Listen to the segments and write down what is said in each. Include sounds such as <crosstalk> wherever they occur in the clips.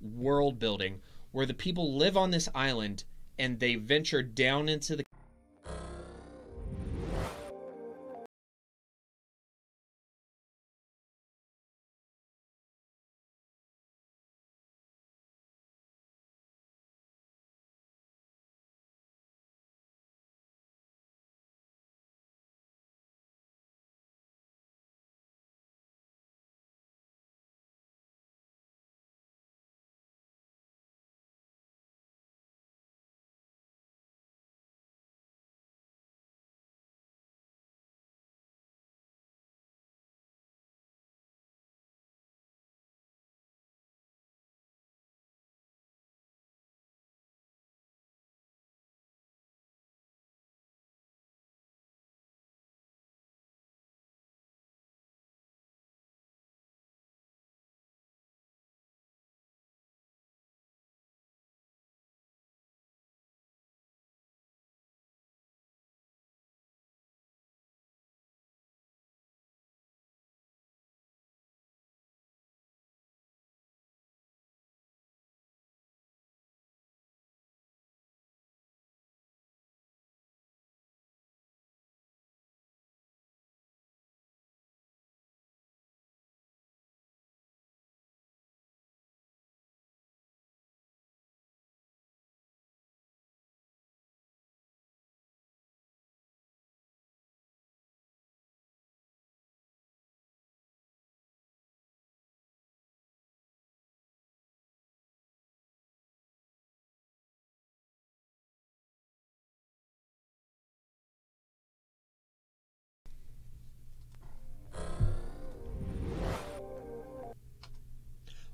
world building where the people live on this island and they venture down into the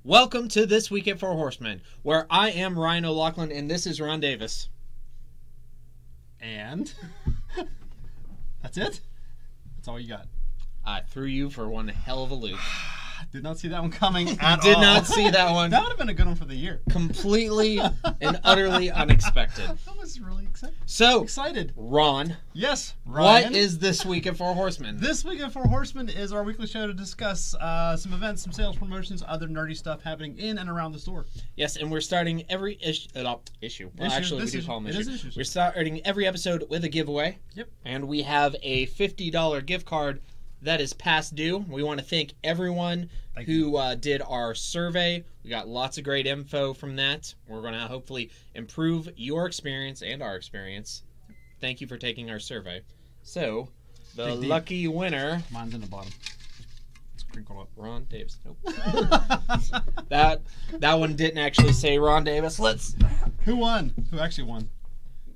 Welcome to this week at Four Horsemen, where I am Ryan O'Loughlin and this is Ron Davis. And <laughs> that's it. That's all you got. I threw you for one hell of a loop. <sighs> <sighs> Did not see that one coming <laughs> at Did all. not see that one. That would have been a good one for the year. Completely <laughs> and utterly unexpected. <laughs> I was really excited. So, Excited. Ron, Yes. what Ryan. is this week at Four Horsemen? This week at Four Horsemen is our weekly show to discuss uh, some events, some sales promotions, other nerdy stuff happening in and around the store. Yes, and we're starting every ish, uh, issue. Well, Issue, actually, we this do issue. call them It is issues. issues. We're starting every episode with a giveaway. Yep. And we have a $50 gift card that is past due. We want to thank everyone Thank who uh, did our survey. We got lots of great info from that. We're going to hopefully improve your experience and our experience. Thank you for taking our survey. So, the Dig deep. lucky winner, Mine's in the bottom. It's crinkled up. Ron Davis. Nope. <laughs> that that one didn't actually say Ron Davis. Let's Who won? Who actually won?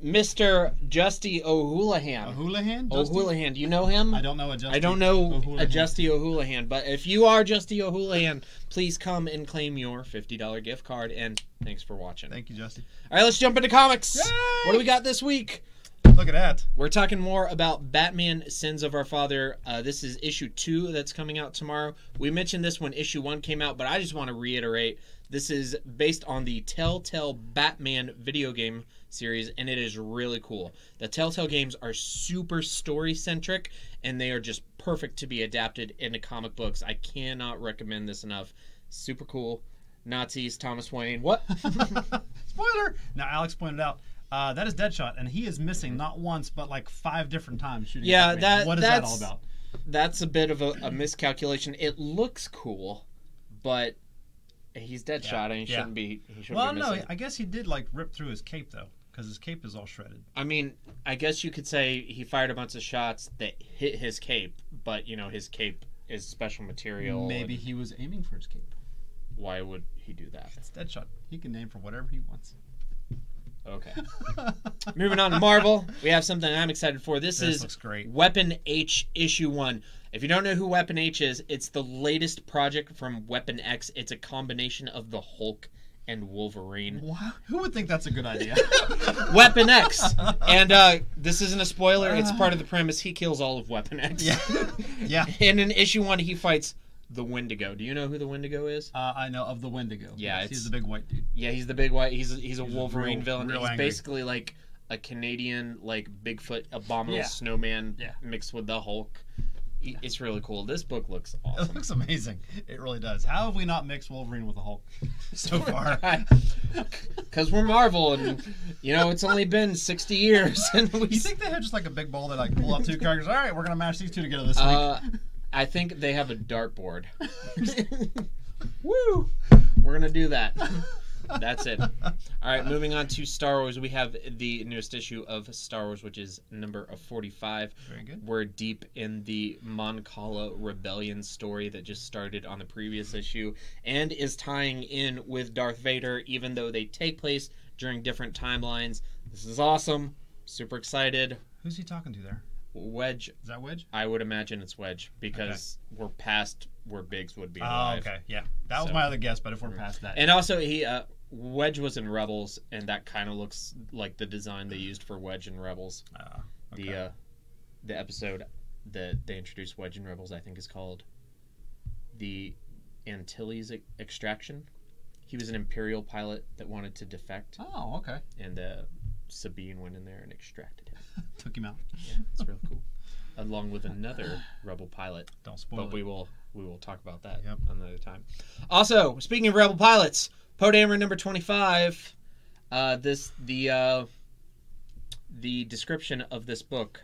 Mr. Justy O'Houlihan. O'Houlihan? O'Houlihan, do you know him? I don't know a Justin. I don't know O'Houlihan. a Justy O'Houlihan, but if you are Justy O'Houlihan, please come and claim your $50 gift card. And thanks for watching. Thank you, Justy. All right, let's jump into comics. Yay! What do we got this week? Look at that. We're talking more about Batman Sins of Our Father. Uh, this is issue two that's coming out tomorrow. We mentioned this when issue one came out, but I just want to reiterate this is based on the Telltale Batman video game series, and it is really cool. The Telltale games are super story centric, and they are just perfect to be adapted into comic books. I cannot recommend this enough. Super cool. Nazis, Thomas Wayne. What? <laughs> Spoiler! Now, Alex pointed out uh, that is Deadshot, and he is missing not once but like five different times shooting. Yeah, that- What is that all about? that's a bit of a, a miscalculation. It looks cool, but he's dead Yeah, shot and he yeah. shouldn't be. He shouldn't Well, be no. I guess he did like rip through his cape though, because his cape is all shredded. I mean, I guess you could say he fired a bunch of shots that hit his cape, but you know his cape is special material. Maybe he was aiming for his cape. why would he do that? It's Deadshot. He can name for whatever he wants. Okay. <laughs> Moving on to Marvel, we have something I'm excited for. This, This is looks great. Weapon H issue one. If you don't know who Weapon H is, it's the latest project from Weapon X. It's a combination of the Hulk and Wolverine. Wow. Who would think that's a good idea? <laughs> Weapon X. And uh, this isn't a spoiler, it's part of the premise. He kills all of Weapon X. yeah. <laughs> yeah. And in issue one, he fights the Wendigo. Do you know who the Wendigo is? Uh, I know of the Wendigo. Yeah, Yes, he's the big white dude. Yeah, he's the big white. He's he's a He's a Wolverine real- villain. real he's angry. basically like a Canadian like Bigfoot abominable Yeah. snowman Yeah. mixed with the Hulk. It's really cool. This book looks awesome. It looks amazing. It really does. How have we not mixed Wolverine with the Hulk <laughs> so far? Because <laughs> we're Marvel, and you know it's only been sixty years, <laughs> and we. you think they have just like a big ball that like pull up two characters? All right, we're gonna match these two together this week. Uh, I think they have a dartboard. Woo! We're gonna do that. That's it. All right, moving on to Star Wars. We have the newest issue of Star Wars, which is number of 45. Very good. We're deep in the Mon Cala rebellion story that just started on the previous issue and is tying in with Darth Vader, even though they take place during different timelines. This is awesome. Super excited. Who's he talking to there? Wedge, Is that Wedge? I would imagine it's Wedge because we're past where Biggs would be Oh, alive. okay. Yeah, that was my other guess. But if we're past that, And also, he uh, Wedge was in Rebels, and that kind of looks like the design they used for Wedge in Rebels. Uh, okay. The uh, the episode that they introduced Wedge in Rebels, I think, is called the Antilles E- Extraction. He was an Imperial pilot that wanted to defect, oh, okay. and uh, Sabine went in there and extracted him. <laughs> Took him out. Yeah, it's real cool. Along with another <sighs> Rebel pilot Don't spoil but it. we will we will talk about that Yep. another time. Also, speaking of rebel pilots, Poe Dameron number twenty five. Uh, this the uh, the description of this book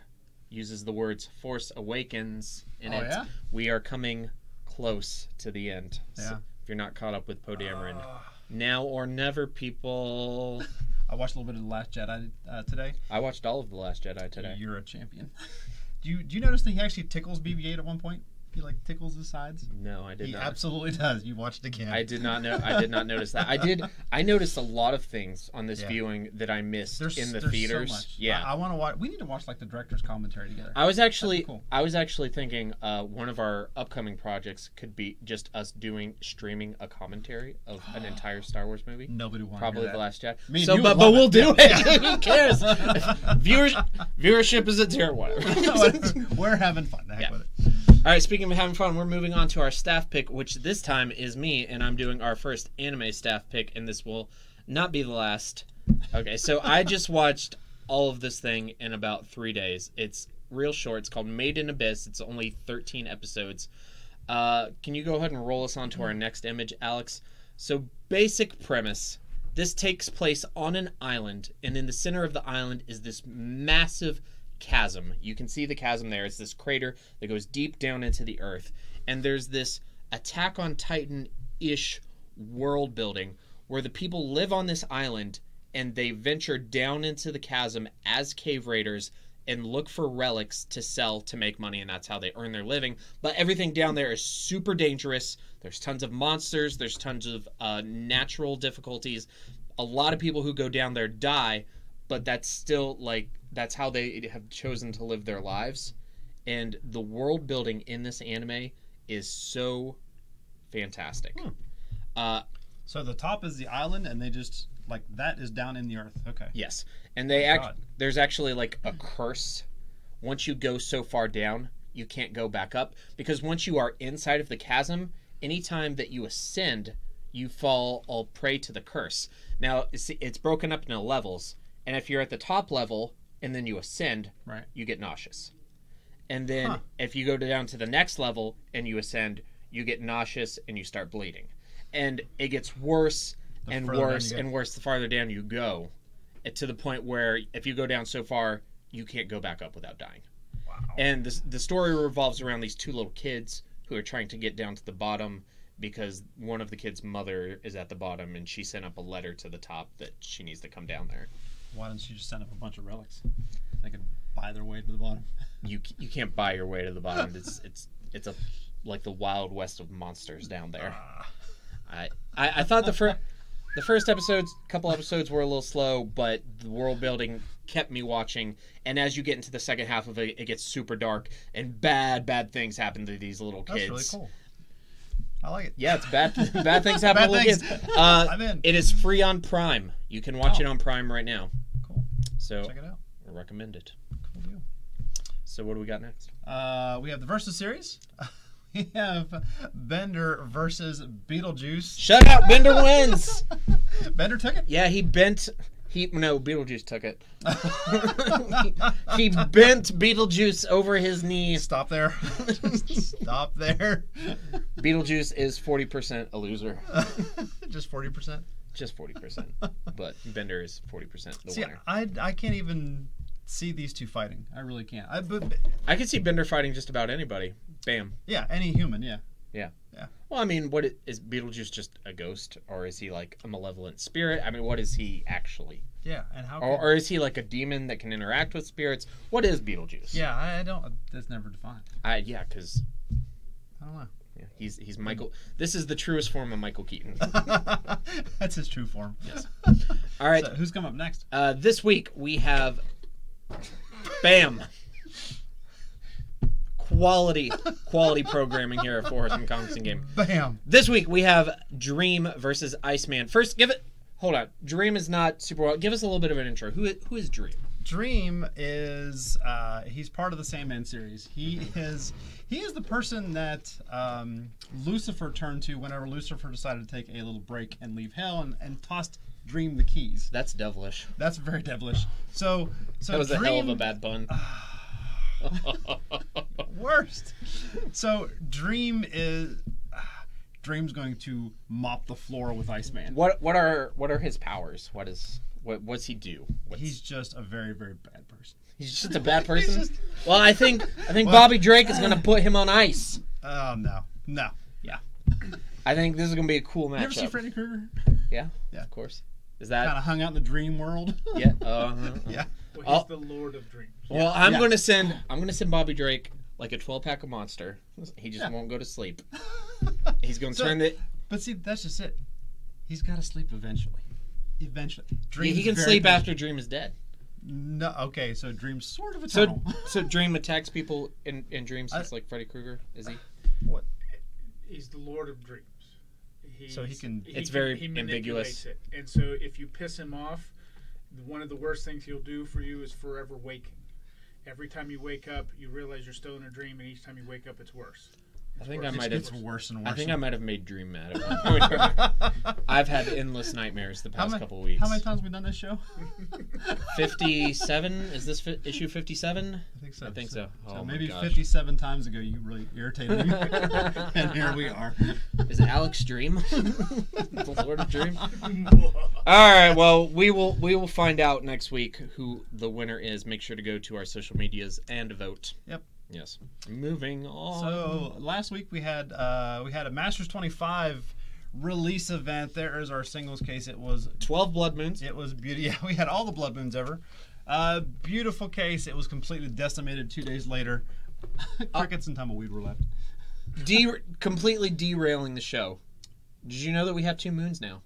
uses the words "Force Awakens" in Oh, it. yeah? We are coming close to the end. So Yeah. if you're not caught up with Poe Dameron, Uh, now or never, people. <laughs> I watched a little bit of the Last Jedi uh, today. I watched all of the Last Jedi today. You're a champion. <laughs> do you do you notice that he actually tickles BB-8 at one point? He like tickles his sides. No, I did not. He not. absolutely does. You watched again. I did not know. I did not notice that. I did. I noticed a lot of things on this Yeah. viewing that I missed There's in the there's theaters. So much. Yeah, I, I want to watch. We need to watch like the director's commentary together. I was actually. cool. I was actually thinking uh, one of our upcoming projects could be just us doing streaming a commentary of an <gasps> entire Star Wars movie. Nobody wants Probably the. Last Jedi. Me and so, you but but we'll do Yeah. it. <laughs> <laughs> Who cares? <laughs> Viewers, viewership is a tier whatever. We're having fun. The heck Yeah. with it. All right, speaking of having fun, we're moving on to our staff pick, which this time is me, and I'm doing our first anime staff pick, and this will not be the last. Okay, so <laughs> I just watched all of this thing in about three days. It's real short. It's called Made in Abyss. It's only 13 episodes. Uh, can you go ahead and roll us on to our next image, Alex? So, basic premise this takes place on an island, and in the center of the island is this massive chasm. You can see the chasm there. It's this crater that goes deep down into the earth. And there's this Attack on Titan ish world building where the people live on this island and they venture down into the chasm as cave raiders and look for relics to sell to make money and that's how they earn their living but everything down there is super dangerous there's tons of monsters there's tons of uh, natural difficulties a lot of people who go down there die but that's still like that's how they have chosen to live their lives and the world building in this anime is so fantastic Hmm. uh, So the top is the island, and they just like that is down in the earth. Okay. Yes, and they My act. There's actually like a curse. Once you go so far down, you can't go back up because once you are inside of the chasm, anytime that you ascend, you fall all prey to the curse. Now it's, it's broken up into levels, and if you're at the top level and then you ascend, Right. you get nauseous. And then Huh. if you go down to the next level and you ascend, you get nauseous and you start bleeding. And it gets worse The and worse and worse the farther down you go. eh, To the point where if you go down so far, you can't go back up without dying. Wow. And the, the story revolves around these two little kids who are trying to get down to the bottom because one of the kids' mother is at the bottom and she sent up a letter to the top that she needs to come down there. Why didn't you just send up a bunch of relics? They could buy their way to the bottom. <laughs> you you can't buy your way to the bottom. It's it's it's a like the wild west of monsters down there. Ah. I I, I thought the first the first episodes, couple episodes were a little slow, but the world building kept me watching. And as you get into the second half of it, it gets super dark and bad bad things happen to these little kids. That's really cool. I like it. Yeah, it's bad. <laughs> bad things happen Bad to things. kids. Uh, <laughs> I'm in. it is free on Prime. You can watch Oh. it on Prime right now. So Check it out. I recommend it. Cool deal. So what do we got next? Uh, we have the versus series. <laughs> we have Bender versus Beetlejuice. Shut up, Bender wins. <laughs> Bender took it. Yeah, he bent. He He no, Beetlejuice took it. <laughs> he bent Beetlejuice over his knees. Stop there. Stop there. Beetlejuice is forty percent a loser, Just forty percent. Just forty percent. <laughs> But Bender is forty percent the See, winner. I I can't even see these two fighting. I really can't. I but I could see Bender fighting just about anybody. Bam. yeah, any human. Yeah. Yeah. Yeah. Well, I mean, what is Beetlejuice just a ghost, or is he like a malevolent spirit? I mean, what is he actually, Yeah. And how? or, or is he like a demon that can interact with spirits? What is Beetlejuice? yeah, I, I don't. That's never defined. I, yeah, because I don't know. Yeah, he's he's Michael. This is the truest form of Michael Keaton. <laughs> That's his true form. Yes. <laughs> All right. So, who's coming up next? Uh, this week we have, bam, quality quality programming here at Four Horsemen Comics and Game. Bam. This week we have Dream versus Iceman. First, give it. Hold on. Dream is not super well. Give us a little bit of an intro. Who who is Dream? Dream is uh, he's part of the Sandman series. He is he is the person that um, Lucifer turned to whenever Lucifer decided to take a little break and leave hell and, and tossed Dream the keys. That's devilish. That's very devilish. So so That was a hell of a bad pun. <laughs> worst. So Dream is Dream's going to mop the floor with Iceman. what what are what are his powers? What is what what's he do? What's, He's just a very very bad person. he's just a bad <laughs> person. just- well, I think I think <laughs> Well- Bobby Drake is gonna put him on ice. Oh no no. Yeah. I think this is gonna be a cool match. You ever see matchup. Freddy Krueger? Yeah, Yeah. of course. Is that Kind of hung out in the dream world. yeah? <laughs> Uh, yeah. Well, he's Oh. the Lord of Dreams. Well, I'm Yeah. gonna send I'm gonna send Bobby Drake like a 12 pack of Monster. He just Yeah. won't go to sleep. He's gonna So- turn it. But see, that's just it. He's got to sleep eventually. Eventually. He, Dream's he can sleep bad. after Dream is dead. No, okay, so Dream's sort of So eternal. <laughs> so Dream attacks people in in dreams. I- It's like Freddy Krueger. Is he? What? He's the Lord of Dreams. He's, So he can- It's very he ambiguous. It. And so if you piss him off, one of the worst things he'll do for you is forever waking. Every time you wake up, you realize you're still in a dream, and each time you wake up, it's worse. I think worse. I might gets have. worse and worse. I think I might have made Dream mad. At one <laughs> point. I've had endless nightmares the past many, couple weeks. how many times have we done this show? <laughs> Fifty-seven. Is this fi- issue fifty-seven? I think so. I think so. So Oh my maybe. 57 times ago you really irritated me. <laughs> and here we are. Is it Alex Dream? the Lord of Dream. All right. Well, we will we will find out next week who the winner is. Make sure to go to our social medias and vote. Yep. Yes. Moving on. So last week we had uh, we had a Masters 25 release event. There is our singles case. It was twelve blood moons. It was beauty. <laughs> Yeah, we had all the blood moons ever. Uh, beautiful case. It was completely decimated two days later. <laughs> Crickets and tumbleweed were left. De- completely derailing the show. Did you know that we have two moons now?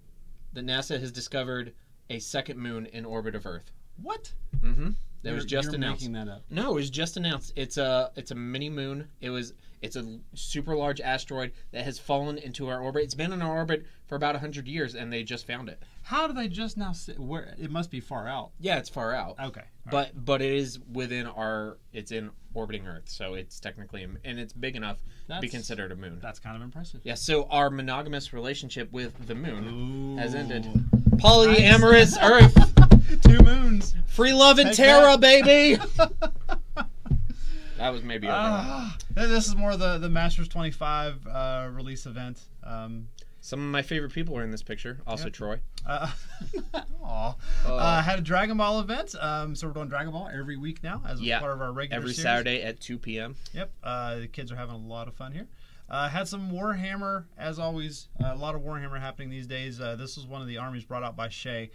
That NASA has discovered a second moon in orbit of Earth. What? Mm-hmm. That was You're- just you're announced. Making that up. No, it was just announced. It's a it's a mini moon. It was it's a super large asteroid that has fallen into our orbit. It's been in our orbit for about hundred years, and they just found it. How do they just now? See, where it must be far out. Yeah, it's far out, Okay. but but it is within our. It's in orbiting Earth, so it's technically and it's big enough to be considered a moon. That's kind of impressive. Yeah, so our monogamous relationship with the moon Ooh. has ended. Polyamorous Earth, <laughs> <laughs> Two moons. free love and Take terror, that. baby. <laughs> that was maybe over. Ah, this is more the the Masters 25 uh, release event. Um, Some of my favorite people are in this picture. Also, Yep. Troy. uh, <laughs> aw. Oh. Uh, had a Dragon Ball event. Um, so we're doing Dragon Ball every week now as a Yeah, part of our regular Every series. Saturday at 2 p.m. Yep. Uh, the kids are having a lot of fun here. Uh, had some Warhammer, as always. Uh, a lot of Warhammer happening these days. Uh, this was one of the armies brought out by Shay.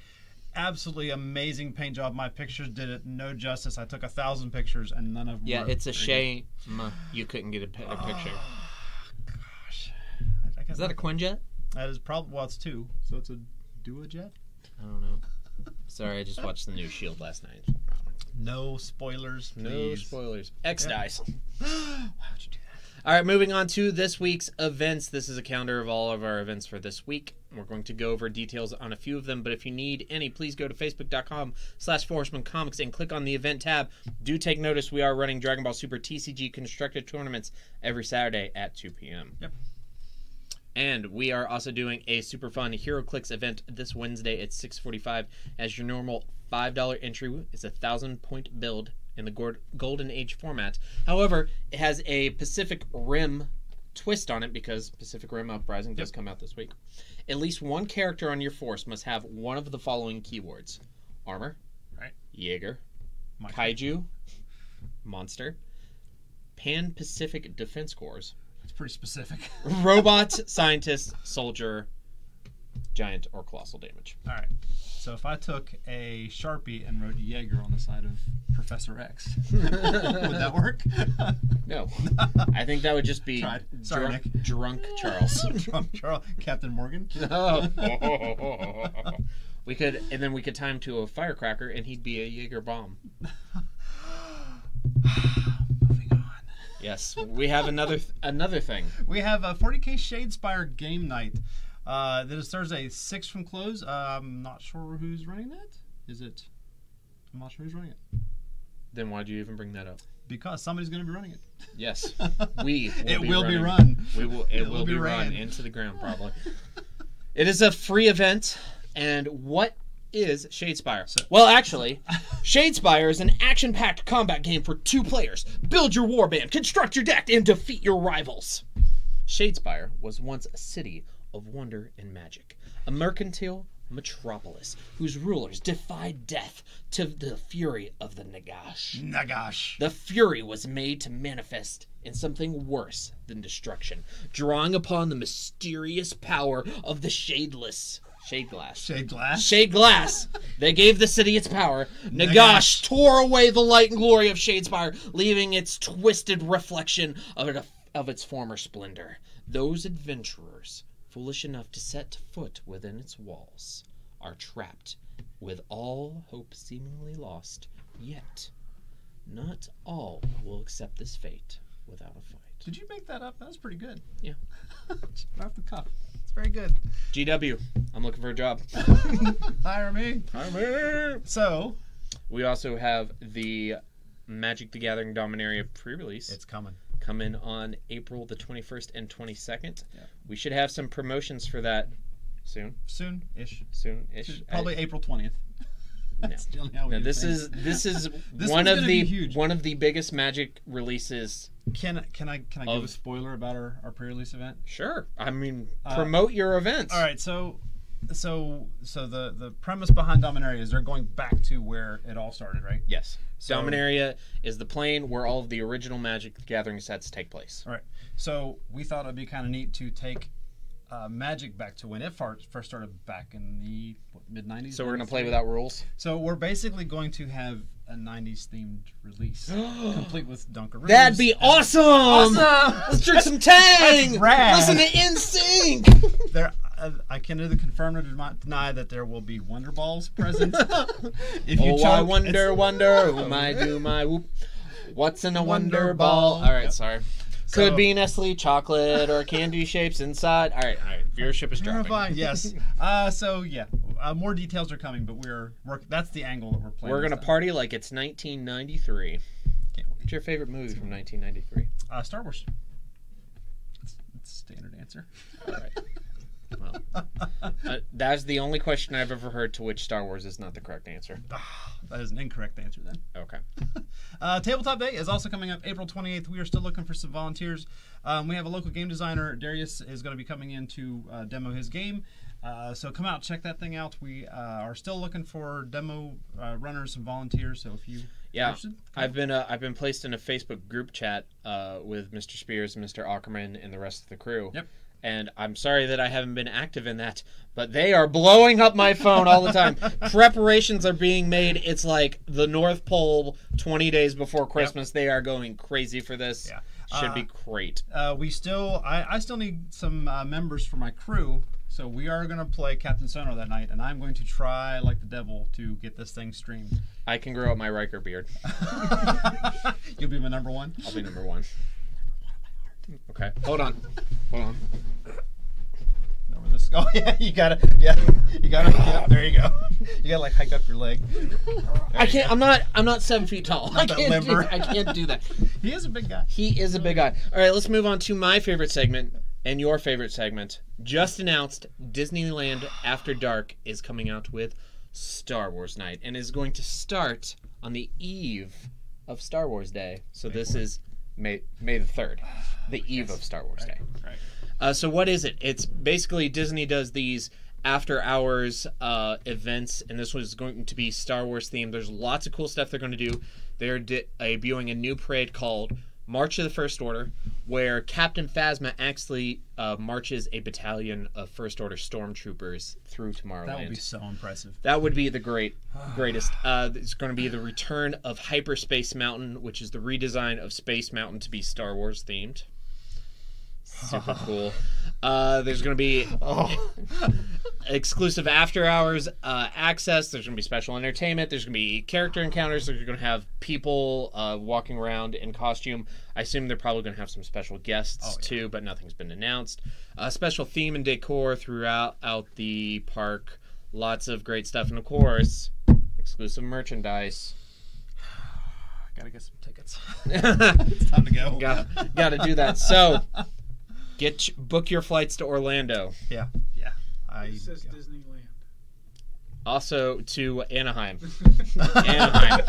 Absolutely amazing paint job. My pictures did it no justice. I took a thousand pictures and none of them. Yeah, were it's a very shame uh, you couldn't get a, pi- ah, picture. good. Gosh, I, I Is that a Quinjet? That is probably well, it's two, so it's a duojet. I don't know. Sorry, I just watched the new Shield last night. No spoilers, No spoilers. X Yeah. dice. <gasps> Why would you do that? All right, moving on to this week's events. This is a calendar of all of our events for this week. We're going to go over details on a few of them, but if you need any, please go to facebook.com slash Four Horsemen Comics and click on the event tab. Do take notice we are running Dragon Ball Super TCG constructed tournaments every Saturday at 2 p.m. Yep. And we are also doing a super fun HeroClix event this Wednesday at 6:45. As your normal five dollar entry is a thousand point build in the Golden Age format. However, it has a Pacific Rim twist on it because Pacific Rim Uprising does come out this week. At least one character on your force must have one of the following keywords: armor, Right. Jaeger, My- kaiju, monster, Pan Pacific Defense Corps, It's pretty specific. <laughs> robot, scientist, soldier, giant, or colossal damage. All right. So if I took a sharpie and wrote Jaeger on the side of Professor X, would that work? <laughs> No, I think that would just be Tried. Sorry, drunk, Nick. drunk Charles. <laughs> Drunk Charles, Captain Morgan. <laughs> Oh. we could, and then we could time to a firecracker, and he'd be a Jaeger bomb. <sighs> Moving on. Yes, we have another another thing. We have a 40k Shadespire game night. Uh, that is Thursday, six from close. Uh, I'm not sure who's running that. Is it? I'm not sure who's running it Then why'd you even bring that up? because somebody's going to be running it. Yes, <laughs> we. Will it be will be run. We will. It, It will, will be, be run into the ground probably. <laughs> it is a free event, and what is Shadespire? So- well, actually, Shadespire is an action-packed combat game for two players. Build your warband, construct your deck, and defeat your rivals. Shadespire was once a city of wonder and magic, a mercantile metropolis whose rulers defied death to the fury of the Nagash. Nagash. The fury was made to manifest in something worse than destruction, drawing upon the mysterious power of the shadeless shade glass. Shade glass. Shade glass. They gave the city its power. Nagash Nagash. tore away the light and glory of Shadespire, leaving its twisted reflection of it of its former splendor. Those adventurers, foolish enough to set foot within its walls, are trapped, with all hope seemingly lost. Yet, not all will accept this fate without a fight. Did you make that up? That was pretty good. Yeah. <laughs> Off the cuff. It's very good. GW, I'm looking for a job. <laughs> Hire me. Hire me. So We also have the Magic the Gathering Dominaria pre-release it's coming. Coming on April the 21st and 22nd. Yeah. We should have some promotions for that soon, Soon ish. soon-ish. Probably April twentieth. <laughs> That's generally how we Now, do this things. is this is <laughs> This one of the huge. one of the biggest Magic releases. Can can I can I Of- give a spoiler about our, our pre-release event? Sure, I mean Uh, promote your events. All right, so so so the the premise behind Dominaria is they're going back to where it all started, right? Yes, So- Dominaria is the plane where all of the original Magic the Gathering sets take place. All right. So we thought it'd be kind of neat to take uh, Magic back to when it far- first started back in the mid '90s. So we're gonna play without rules. So we're basically going to have a '90s themed release, <gasps> complete with Dunkaroos. That'd be awesome! awesome. Let's drink some Tang. That's rad. Listen to NSYNC. There, uh, I can neither confirm or deny- that there will be Wonder Balls present. <laughs> if oh, I choke, wonder, wonder, <laughs> who my do my whoop. What's in a wonder, Wonder ball? ball. All right, Yep. sorry. So- Could be Nestle chocolate or candy shapes inside. All right, all right. Viewership is dropping. Terrifying. <laughs> Yes. Uh, so yeah, uh, more details are coming, but we're, we're that's the angle that we're playing. We're gonna party like it's 1993. What's your favorite movie from 1993? Uh, Star Wars. It's, it's standard answer. All right. Well, uh, that's the only question I've ever heard to which Star Wars is not the correct answer. That is an incorrect answer then. Okay. <laughs> Uh, Tabletop Day is also coming up April 28th. We are still looking for some volunteers. Um, we have a local game designer, Darius, is going to be coming in to uh, demo his game. Uh, so come out, check that thing out. We uh, are still looking for demo uh, runners and volunteers. So if you Yeah, I've been uh, I've been placed in a Facebook group chat uh, with Mr. Spears, Mr. Ackerman, and the rest of the crew. Yep. And I'm sorry that I haven't been active in that, but they are blowing up my phone all the time. <laughs> Preparations are being made. It's like the North Pole 20 days before Christmas. They are going crazy for this. Yeah. Should Uh, be great. uh, we still, I, I still need some uh, members for my crew. So we are going to play Captain Sonar that night, and I'm going to try like the devil to get this thing streamed. I can grow up my Riker beard. <laughs> You'll be my number one. I'll be number one. Okay. Hold on. Hold on. Know where this? Oh yeah, you got to Yeah, you got to Yeah, there you go. <laughs> You got to like hike up your leg. I can't. I'm not. I'm not seven feet tall. I that can't. Do, limber. I can't do that. <laughs> He is a big guy. He is a big guy. All right, let's move on to my favorite segment, And your favorite segment just announced Disneyland After Dark is coming out with Star Wars Night and is going to start on the eve of Star Wars Day. So this is May May the 3rd, the <sighs> eve of Star Wars Day. Right. Uh, so what is it? It's basically Disney does these after hours uh, events, and this was going to be Star Wars themed. There's lots of cool stuff they're going to do. They're debuting a new parade called March of the First Order, where Captain Phasma actually uh, marches a battalion of First Order stormtroopers through Tomorrowland. That would be so impressive. That would be the great, greatest. Uh, it's going to be the return of Hyperspace Mountain, which is the redesign of Space Mountain to be Star Wars themed. Super cool. <laughs> Uh, there's going to be Oh, <laughs> exclusive after hours uh, access. There's going to be special entertainment. There's going to be character encounters. There's going to have people uh, walking around in costume. I assume they're probably going to have some special guests Oh, yeah. too, but nothing's been announced. Uh, special theme and decor throughout out the park. Lots of great stuff, and of course, exclusive merchandise. <sighs> gotta get some tickets. <laughs> <laughs> It's time to go. Got, got to do that. So, get book your flights to Orlando. Yeah, yeah. I, It says yeah. Disneyland. Also to Anaheim. <laughs> Anaheim.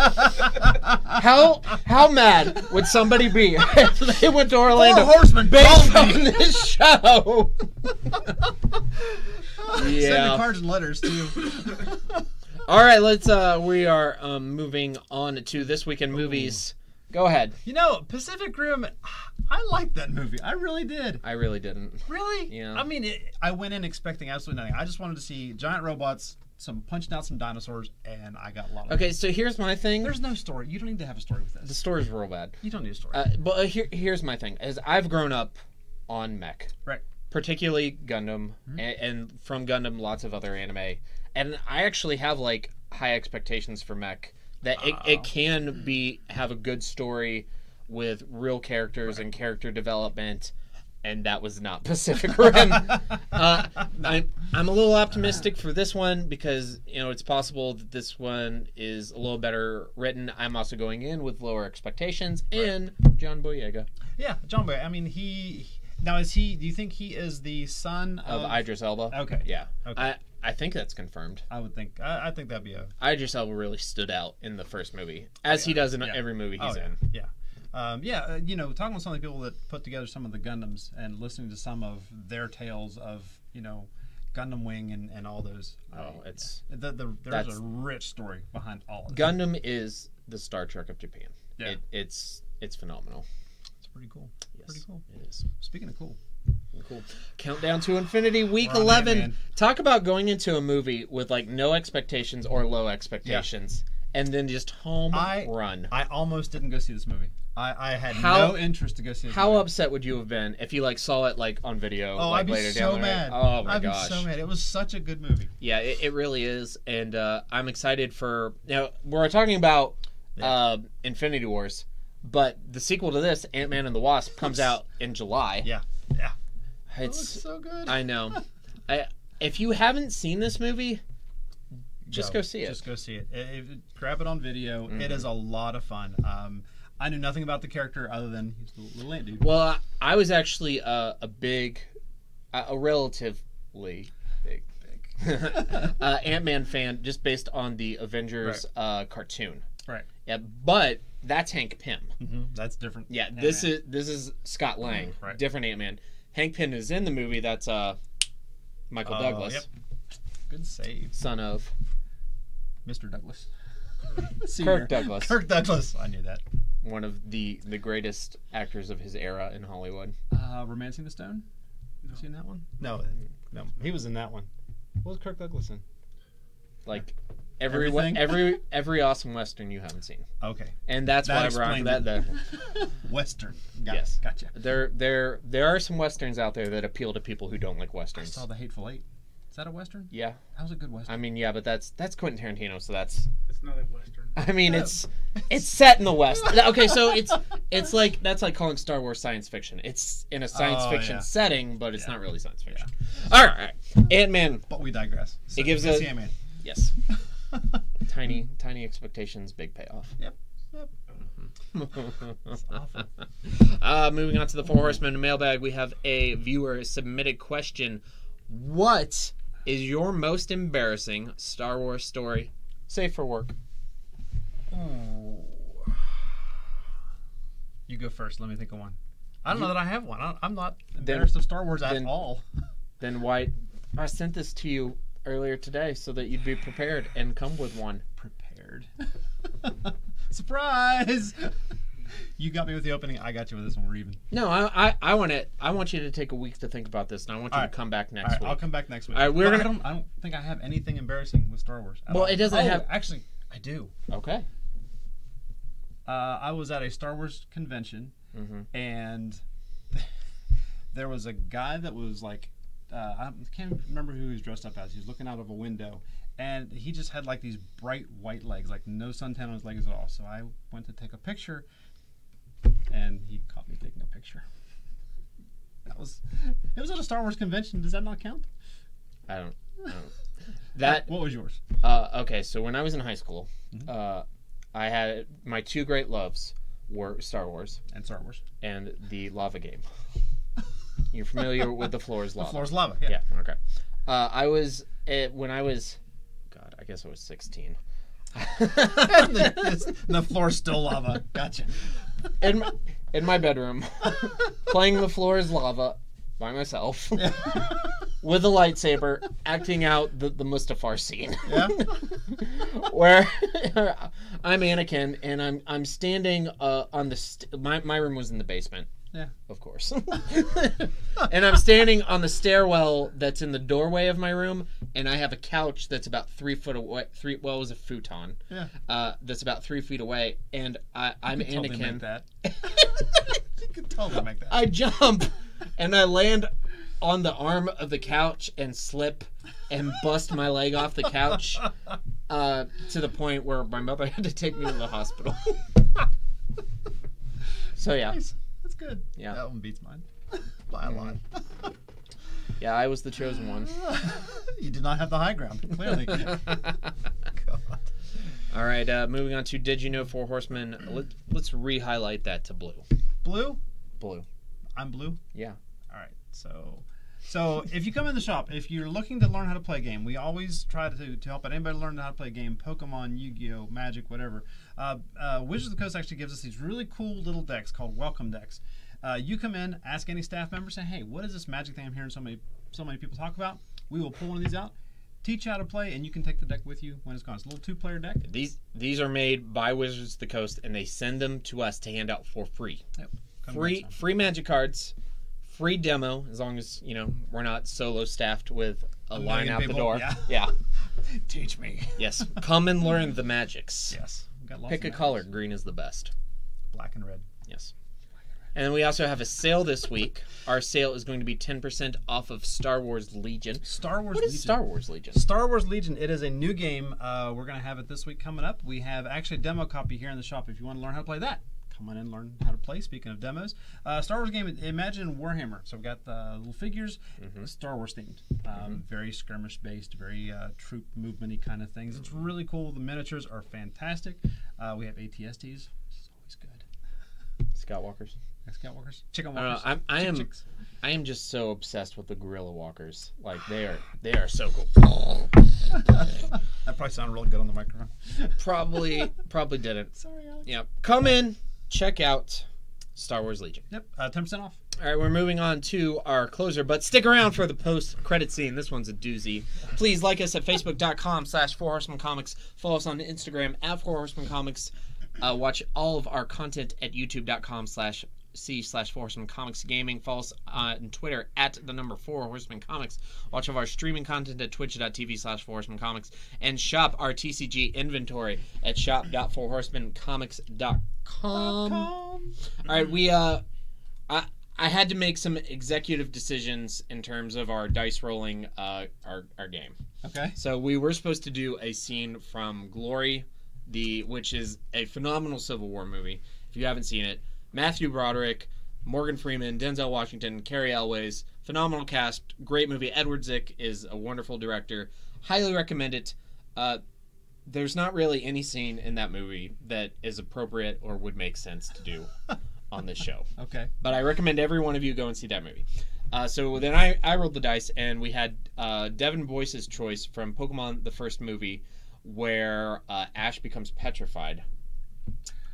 How how mad would somebody be <laughs> if they went to Orlando Four horsemen based called on me. this show? <laughs> Send me cards and letters too. All right, let's. uh We are um, moving on to this weekend movies. Go ahead. you know, Pacific Rim. I liked that movie. I really did. I really didn't. Really? Yeah. I mean, it, I went in expecting absolutely nothing. I just wanted to see giant robots, some punching out some dinosaurs, and I got a lot of. Okay, so here's my thing. There's no story. You don't need to have a story with this. the story's real bad. You don't need a story. Uh, but uh, here, here's my thing: is I've grown up on mech, right. particularly Gundam, Mm-hmm. and, and from Gundam, lots of other anime, and I actually have like high expectations for mech. That it, it can be have a good story with real characters and character development, and that was not <laughs> Pacific Rim. <laughs> uh, I'm I'm a little optimistic for this one because you know it's possible that this one is a little better written. I'm also going in with lower expectations and John Boyega Yeah, John Boy. I mean, he. Now, is he? Do you think he is the son of of? Idris Elba. Okay. Yeah, Okay. I I think that's confirmed. I would think. I, I think that'd be a. Idris Elba really stood out in the first movie, as he does in Yeah. every movie he's oh, yeah. in. Yeah. Um, yeah, uh, you know, talking with some of the people that put together some of the Gundams and listening to some of their tales of, you know, Gundam Wing and, and all those. Oh, it's the, the, there's that's- a rich story behind all of it. Gundam is the Star Trek of Japan. Yeah. It, it's it's phenomenal. It's pretty cool. Yes, Pretty cool. It is. Speaking of cool, Cool. Countdown to Infinity, week We're 11. Ant-Man. Talk about going into a movie with like no expectations or low expectations and then just home I- run. I almost didn't go see this movie. I, I had How- no interest to go see this How movie. upset would you have been if you like saw it like on video Oh, like I'd be later so down mad. Oh my I'd gosh. be so mad. It was such a good movie. Yeah, it, it really is, and uh, I'm excited for. Now we're talking about uh, Infinity Wars, but the sequel to this, Ant Man and the Wasp, comes out in July. Yeah. Yeah. It looks It's. so good. I know. <laughs> I if you haven't seen this movie, just go see it. Just go see it. It- it- grab it on video. Mm-hmm. It is a lot of fun. Um, I knew nothing about the character other than he's a little ant dude. Well, I, I was actually uh, a big, a a relatively big, big <laughs> uh, Ant Man fan, just based on the Avengers uh, cartoon. Right. Yeah, but that's Hank Pym. hmm That's different. Yeah, this Ant-Man. is this is Scott Lang, Right. different Ant Man. Hank Pym is in the movie. That's uh, Michael Oh, Douglas, yep. good save, son of Mr. Douglas. <laughs> Kirk Douglas, Kirk Douglas. I knew that. one of the the greatest actors of his era in Hollywood. Uh, Romancing the Stone. No. Seen that one? No, no. He was in that one. What was Kirk Douglas in? Like every Everything? every every awesome western you haven't seen, Okay. and that's That why we're on that. it. The, <laughs> Western. Got Yes. It. Gotcha. there there there are some westerns out there that appeal to people who don't like I westerns. saw the Hateful Eight. Is that a Western? Yeah, That was a good Western. I mean, yeah, but that's that's Quentin Tarantino, so that's It's not a western. I mean, it's it's set in the West. <laughs> Okay, so it's it's like that's like calling Star Wars science fiction. It's in a science Oh, fiction yeah. setting, but it's not really science fiction. All right, Ant Man. But we digress. So, It gives us Ant-Man. Yes, <laughs> <laughs> tiny tiny expectations, big payoff. Yep. Yep. Awful. <laughs> Uh, moving on to the Four Horsemen mailbag, we have a viewer submitted question. What is your most embarrassing Star Wars story? Safe for work. Ooh. You go first. Let me think of one. I don't know that I have one. I- I'm not embarrassed of Star Wars at then- all. <laughs> Then White, I sent this to you earlier today so that you'd be prepared and come with one. Prepared. <laughs> Surprise! You got me with the opening. I got you with this one. We're even. No, I I, I want it. I want you to take a week to think about this, and I want you to come back next right, week. I'll come back next week. All right, we're But I gonna- don't. I don't think I have anything embarrassing with Star Wars. Well, all. it doesn't Oh, have- Actually, I do. Okay. Uh, I was at a Star Wars convention, Mhm. and <laughs> there was a guy that was like, uh, I can't remember who he was dressed up as. He was looking out of a window, and he just had like these bright white legs, like no suntan on his legs at all. So I went to take a picture, and he caught me taking a picture. That was. It was at a Star Wars convention. Does that not count? I don't. I don't. <laughs> That What was yours? Uh, okay, so when I was in high school, Mhm. uh, I had my two great loves were Star Wars And Star Wars. and the lava game. <laughs> You're familiar with the floor is lava. The lava? floor's lava. Yeah. Yeah. Okay. Uh, I was uh, when I was, God, I guess I was 16. and <laughs> the, the floor's still lava. Gotcha. in my, in my bedroom, playing the floor is lava by myself <laughs> with a lightsaber, acting out the, the Mustafar scene. Yeah. <laughs> where I'm Anakin and I'm I'm standing uh, on the st- my my room was in the basement. Yeah. Of course. <laughs> <laughs> and I'm standing on the stairwell that's in the doorway of my room, and I have a couch that's about three foot away. Three well, it was a futon. Yeah. Uh, that's about three feet away, and I, I'm <laughs> You could totally Anakin. make that. you could totally make that. I jump and I land on the arm of the couch and slip and bust my leg off the couch uh, to the point where my mother had to take me to the hospital. so yeah, Nice. That's good. Yeah. That one beats mine <laughs> by a lot. <laughs> yeah, I was the chosen one. <laughs> you did not have the high ground, clearly. God. All right, uh, moving on to Did You Know Four Horsemen? Let, let's re-highlight that to blue. Blue? Blue. I'm blue. Yeah. All right. So, so if you come in the shop, if you're looking to learn how to play a game, we always try to, to help anybody learn how to play a game. Pokemon, Yu-Gi-Oh, Magic, whatever. Uh, uh, Wizards of the Coast actually gives us these really cool little decks called welcome decks. Uh, you come in, ask any staff member, say, "Hey, what is this Magic thing I'm hearing so many so many people talk about?" We will pull one of these out, teach you how to play, and you can take the deck with you when it's gone. It's a little two-player deck. These these are made by Wizards of the Coast, and they send them to us to hand out for free. Yep. Free free magic cards free demo as long as you know we're not solo staffed with a, A line out the door yeah. <laughs> yeah <laughs> Teach me. yes come and learn the magics <laughs> Yes. Pick a color green is the best Black and red. yes and then we also have a sale this week our sale is going to be 10% off of star wars legion Star Wars what is Legion. star wars legion Star Wars Legion. It is a new game. Uh, we're going to have it this week coming up. We have actually a demo copy here in the shop. If you want to learn how to play that, come on in and learn how to play. Speaking of demos, uh, Star Wars game. Imagine Warhammer. So we've got the little figures, Star Wars themed, um, very skirmish based, very uh, troop movementy kind of things. It's really cool. The miniatures are fantastic. Uh, we have ATSTs, which is always good. <laughs> scott walkers Scout walkers, chicken I, don't know, walkers. I'm, I chick am chicks. I am just so obsessed with the gorilla walkers. Like they are, <sighs> they are so cool. <laughs> that probably sounded really good on the microphone. Probably, <laughs> probably didn't. Sorry, Alex. Yeah, come in, check out Star Wars Legion. Yep, uh, ten percent off. All right, we're moving on to our closer, but stick around for the post-credit scene. This one's a doozy. Please like us at facebook.com slash Four Horsemen Comics. Follow us on Instagram at Four Horsemen Comics. Uh, watch all of our content at youtube.com slash C slash Four Horsemen Comics Gaming. Follow us on Twitter at the number Four Horsemen Comics. Watch all of our streaming content at twitch.tv slash Four Horsemen Comics. And shop our TCG inventory at shop.fourhorsemencomics.com. All right, we uh, I I had to make some executive decisions in terms of our dice rolling uh our our game. Okay. So we were supposed to do a scene from Glory, the which is a phenomenal Civil War movie. If you haven't seen it, Matthew Broderick, Morgan Freeman, Denzel Washington, Cary Elwes, phenomenal cast, great movie. Edward Zwick is a wonderful director. Highly recommend it. Uh, there's not really any scene in that movie that is appropriate or would make sense to do <laughs> on this show. Okay. But I recommend every one of you go and see that movie. Uh, so then I, I rolled the dice, and we had uh, Devin Boyce's choice from Pokemon the first movie, where uh, Ash becomes petrified.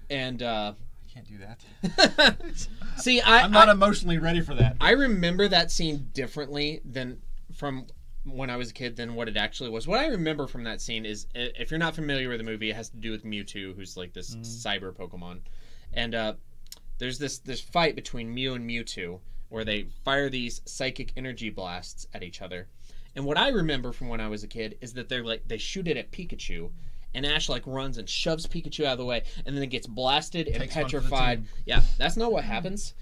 And uh, can't do that. <laughs> see, I I'm not I, emotionally ready for that. I remember that scene differently than from when I was a kid than what it actually was. What I remember from that scene is, if you're not familiar with the movie, it has to do with Mewtwo, who's like this cyber Pokemon, and uh, there's this this fight between Mew and Mewtwo where they fire these psychic energy blasts at each other. And what I remember from when I was a kid is that they're like they shoot it at Pikachu. And Ash like runs and shoves Pikachu out of the way, and then it gets blasted and Takes one for the petrified. Yeah, that's not what happens.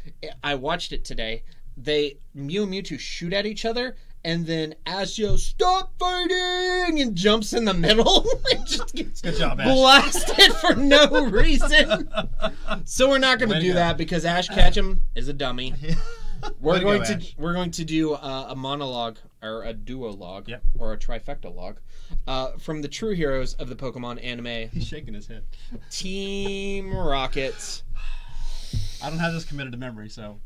I watched it today. They Mew and Mewtwo shoot at each other, and then Ash yells, "Stop fighting!" and jumps in the middle. <laughs> and just gets Good job, Ash. blasted for no reason. so we're not going to do go. that because Ash Ketchum is a dummy. <laughs> We're Way going go, to we're going to do uh, a monologue or a duologue Yep. or a trifecta log uh, from the true heroes of the Pokemon anime, He's shaking his head. Team Rocket. I don't have this committed to memory, so.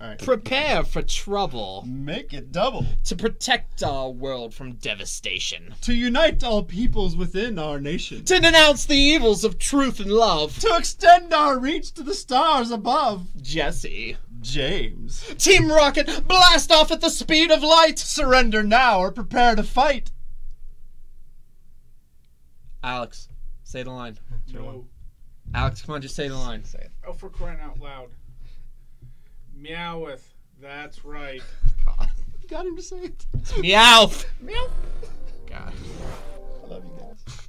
All right. Prepare for trouble Make it double. to protect our world from devastation. To unite all peoples within our nation. To denounce the evils of truth and love. To extend our reach to the stars above. Jessie. James. Team Rocket, blast off at the speed of light. Surrender now or prepare to fight. Alex, say the line. No. Alex, come on, just say the line. Say it. Oh, for crying out loud. Meowth. That's right. <laughs> God. Got him to say it. Meowth. Meow. God. I love you guys.